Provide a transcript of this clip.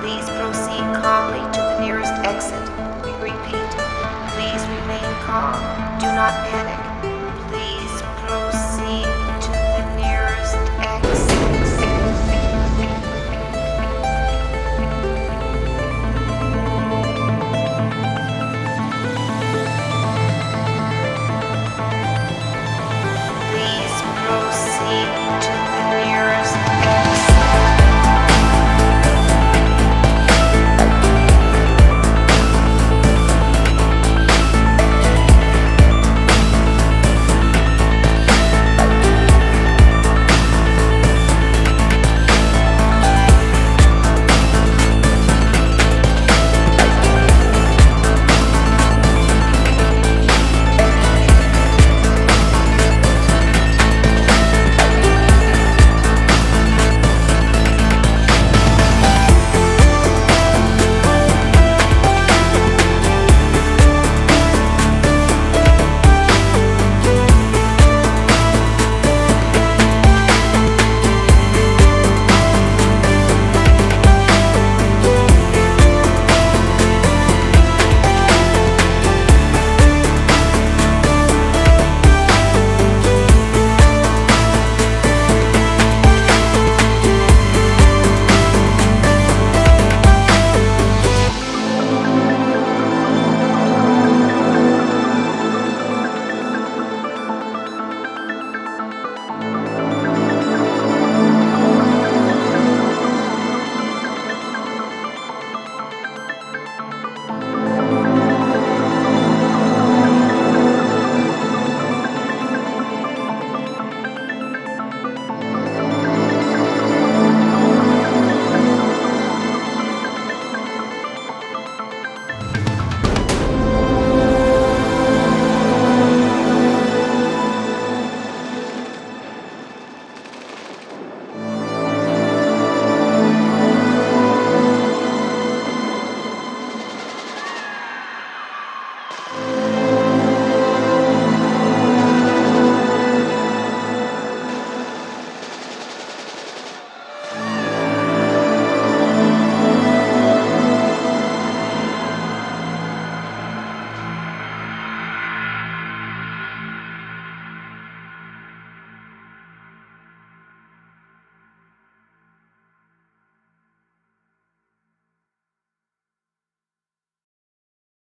Please proceed calmly to the nearest exit. We repeat, please remain calm. Do not panic.